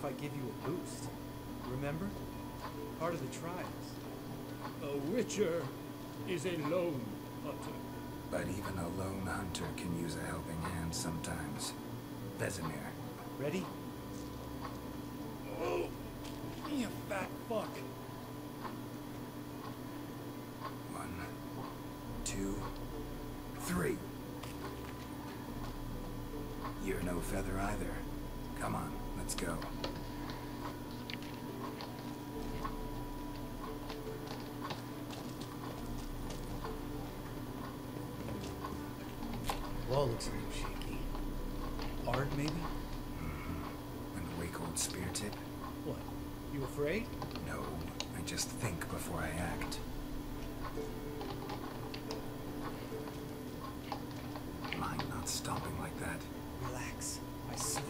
if I give you a boost. Remember? Part of the trials. A witcher is a lone hunter. But even a lone hunter can use a helping hand sometimes. Vesemir, Ready? Oh, you fat fuck. one, two, three. You're no feather either. Come on, let's go. Looks a little shaky. Hard, maybe? Mm-hmm. And the wake old spear tip? What? You afraid? No, I just think before I act. Mind not stomping like that. Relax. I slipped.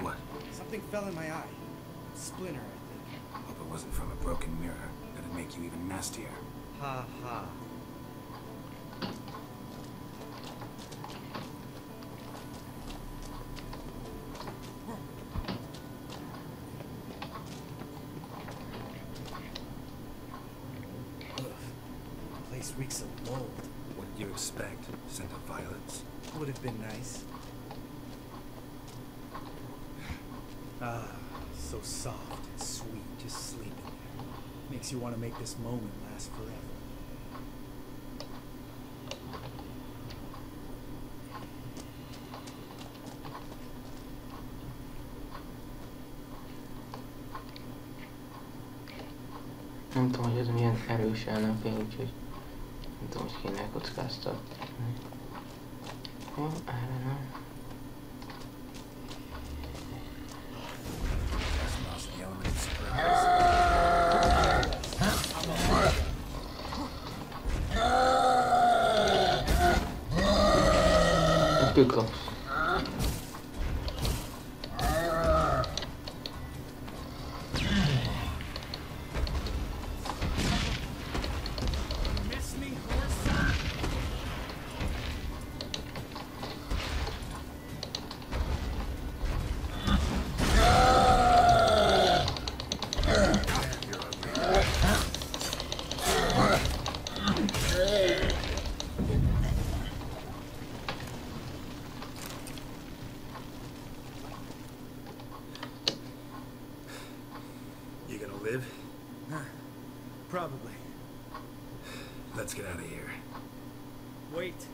What? Something fell in my eye. Splinter, I think. Hope it wasn't from a broken mirror. That'd make you even nastier. Ha ha. Reeks of mold. What did you expect? Scent of violets? Would have been nice. Ah, so soft and sweet, just sleeping there. Makes you want to make this moment last forever. Nem tudom, hogy ez milyen erős ellenfél, úgyhogy nem tudom, hogy kéne kockáztatni. Jó, erre nem. Too close. Live? Probably. Let's get out of here. Wait.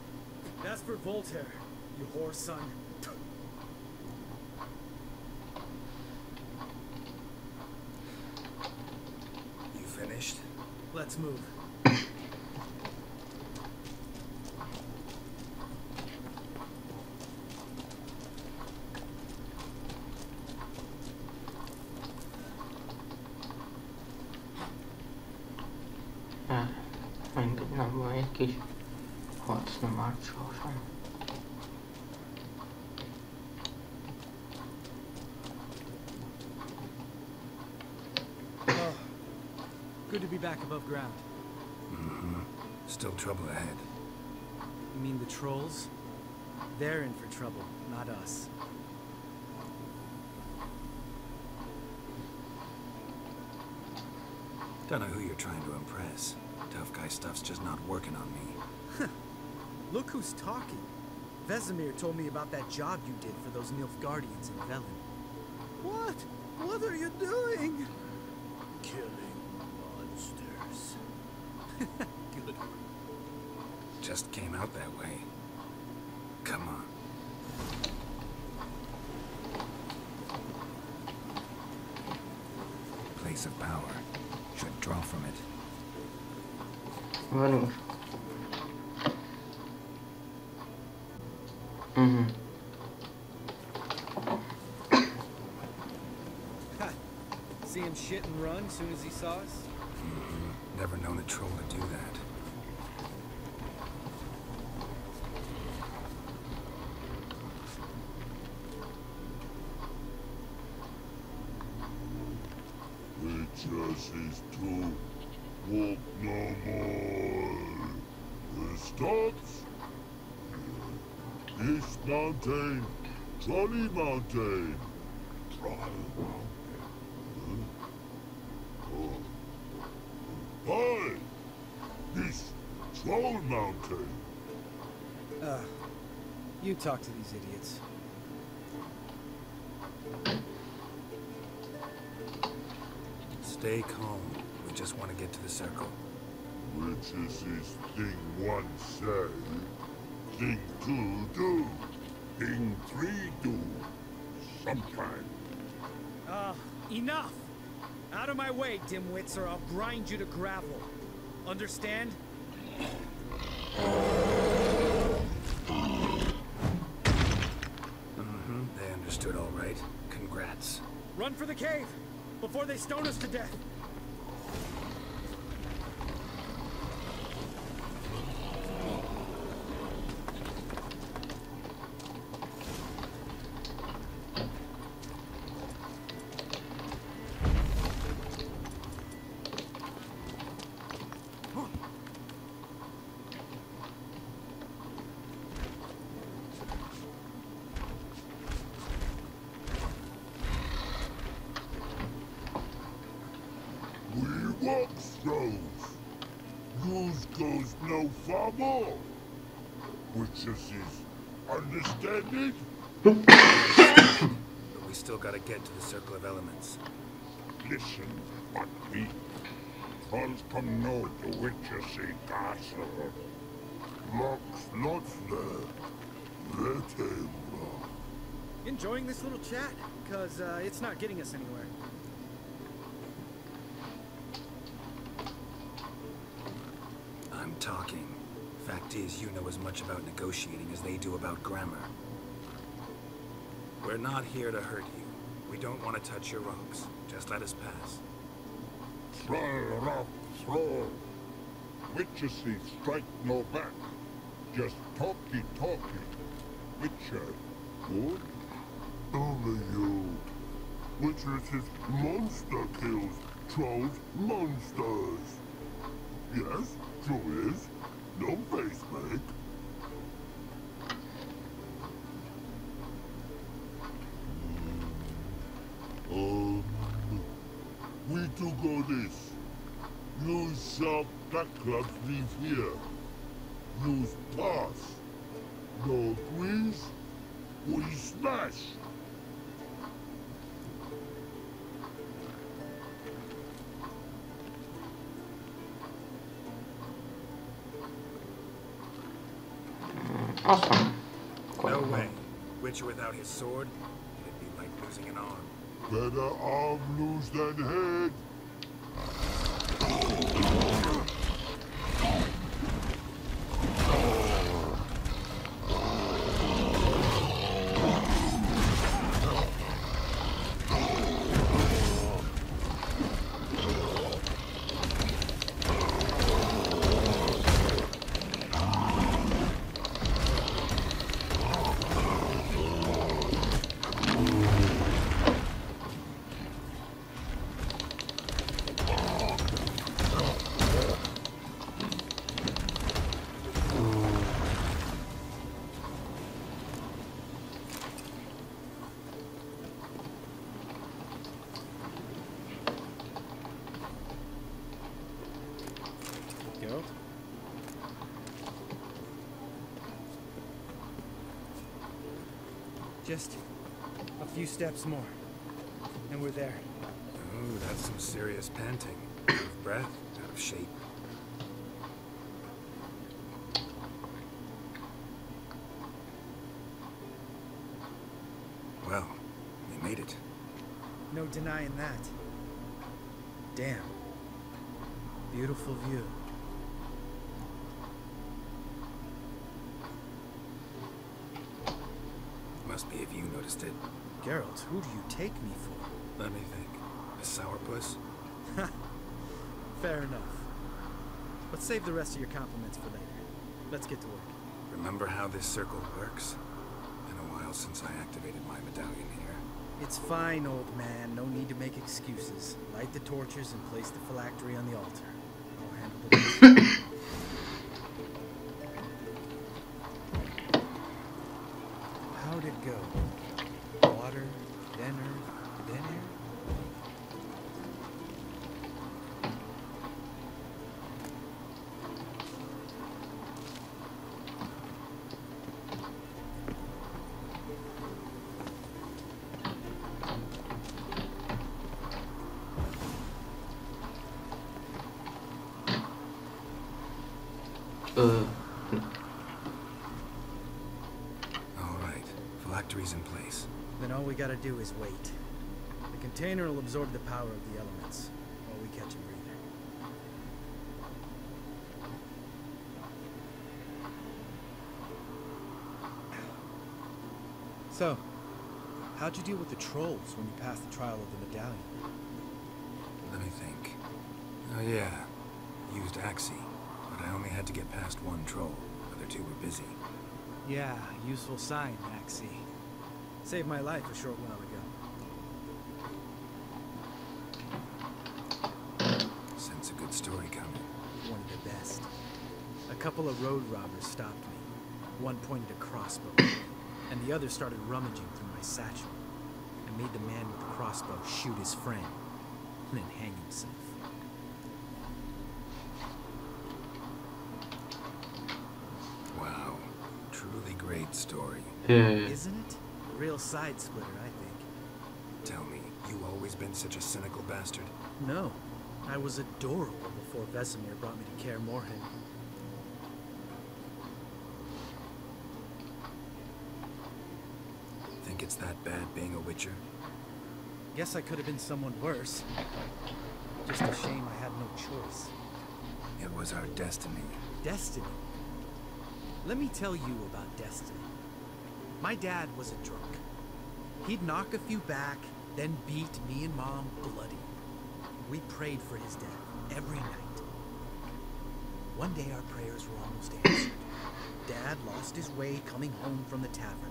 That's for Voltaire, you whore son. You finished? Let's move. Erre. Mindegy, nem baj, egy kis harc nem árt sosem. Oh, good to be back above ground. Mm-hmm. Still trouble ahead. You mean the trolls? They're in for trouble, not us. Don't know who you're trying to impress tough guy stuff's just not working on me. Look who's talking. Vesemir told me about that job you did for those Nilfgaardians in Velen. What? What are you doing? Killing monsters. Good. Just came out that way. Come on. Place of power. Should draw from it. Vamos. Mhm. See him shit and run as soon as he saw us? Never known a troll to do that. Witches is to walk no more. The stops. East Mountain, Trolley Mountain. Trolley Mountain. Huh? Oh. Hi! This Troll Mountain. Uh, you talk to these idiots. Stay calm. We just want to get to the circle. Which is thing one say, thing two do, thing three do. Sometime. Ah, enough! Out of my way, dimwits, or I'll grind you to gravel. Understand? Mm-hmm. They understood all right. Congrats. Run for the cave! Before they stone us to death! Witches is understanding? But we still gotta get to the circle of elements. Listen, but we trolls come know the witches in castle. Locks lots there. Let him rock. Enjoying this little chat? Cause, uh, it's not getting us anywhere. I'm talking. Fact is, you know as much about negotiating as they do about grammar. We're not here to hurt you. We don't want to touch your rocks. Just let us pass. Troll rock throw. Witches is strike no back. Just talky talky. Witcher, good? Only you. Witches is monster kills. Trolls monsters. Yes, true is. No face mate. Um, we do go this. Use sharp backlog leave here. Use pass. Awesome. No way. Witcher without his sword? It'd be like losing an arm. Better arm lose than head. Just a few steps more, and we're there. Ooh, that's some serious panting. Out of breath, out of shape. Well, we made it. No denying that. Damn. Beautiful view. Must be if you noticed it. Geralt, who do you take me for? Let me think. A sourpuss? Fair enough. But save the rest of your compliments for later. Let's get to work. Remember how this circle works? Been a while since I activated my medallion here. It's fine, old man. No need to make excuses. Light the torches and place the phylactery on the altar. I'll handle the Uh, All right. Phylactery's in place. Then all we gotta do is wait. The container will absorb the power of the elements while we catch a breather. So, how'd you deal with the trolls when you passed the trial of the medallion? Let me think. Oh yeah. Used Axii. But I only had to get past one troll. The Other two were busy. Yeah, useful sign, Maxie. Saved my life a short while ago. Sense a good story coming. One of the best. A couple of road robbers stopped me. One pointed a crossbow, and the other started rummaging through my satchel. I made the man with the crossbow shoot his friend, and then hang himself. Story. yeah. Isn't it? A real side splitter, I think. Tell me, you always been such a cynical bastard? No, I was adorable before Vesemir brought me to Kaer Morhen. Think it's that bad being a witcher? Guess I could have been someone worse. Just a shame I had no choice. It was our destiny. Destiny. Let me tell you about destiny. My dad was a drunk. He'd knock a few back, then beat me and mom bloody. We prayed for his death every night. One day our prayers were almost answered. Dad lost his way coming home from the tavern,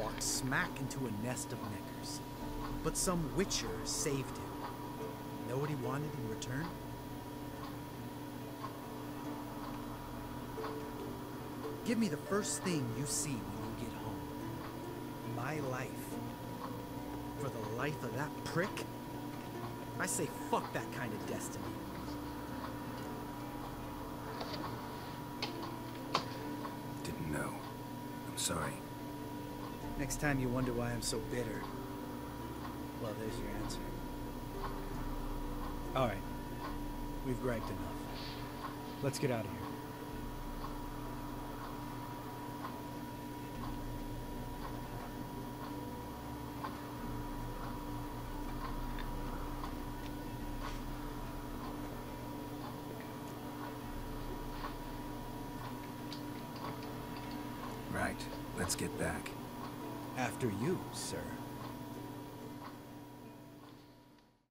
walked smack into a nest of neckers. But some witcher saved him. Know what he wanted in return? Give me the first thing you see when you get home. My life. For the life of that prick? I say fuck that kind of destiny. Didn't know. I'm sorry. Next time you wonder why I'm so bitter, well, there's your answer. All right. We've griped enough. Let's get out of here.